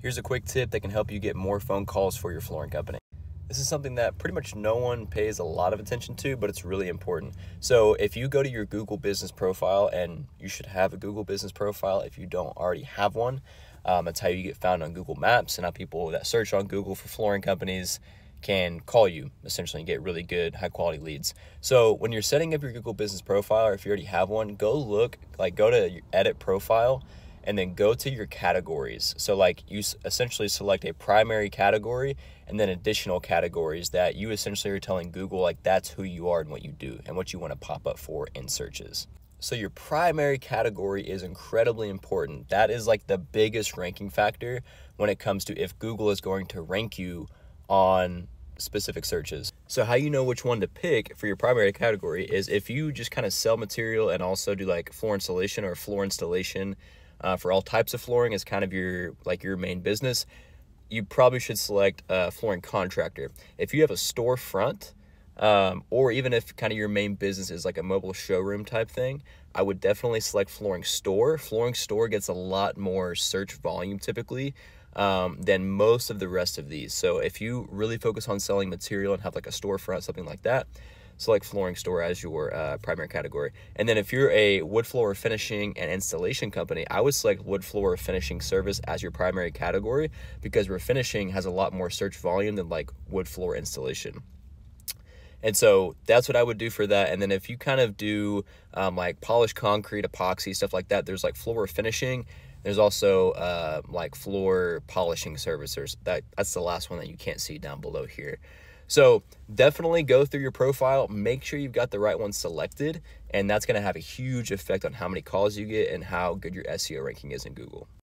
Here's a quick tip that can help you get more phone calls for your flooring company. This is something that pretty much no one pays a lot of attention to, but it's really important. So, if you go to your Google business profile, and you should have a Google business profile if you don't already have one, um, that's how you get found on Google Maps and how people that search on Google for flooring companies can call you essentially and get really good high quality leads. So when you're setting up your Google business profile or if you already have one, go look like go to edit profile and then go to your categories. So, like, you essentially select a primary category and then additional categories that you essentially are telling Google, like, that's who you are and what you do and what you want to pop up for in searches. So, your primary category is incredibly important. That is like the biggest ranking factor when it comes to if Google is going to rank you on specific searches. So how you know which one to pick for your primary category is if you just kind of sell material and also do like floor installation or floor installation uh, for all types of flooring as kind of your like your main business, you probably should select a flooring contractor. If you have a storefront, um, or even if kind of your main business is like a mobile showroom type thing, I would definitely select flooring store. Flooring store gets a lot more search volume typically um, than most of the rest of these. So if you really focus on selling material and have like a storefront, something like that, select flooring store as your uh, primary category. And then if you're a wood floor finishing and installation company, I would select wood floor finishing service as your primary category because refinishing has a lot more search volume than like wood floor installation. And so that's what I would do for that. And then if you kind of do um, like polished concrete, epoxy, stuff like that, there's like floor finishing. There's also uh, like floor polishing services. That that's the last one that you can't see down below here. So definitely go through your profile, make sure you've got the right one selected, and that's going to have a huge effect on how many calls you get and how good your SEO ranking is in Google.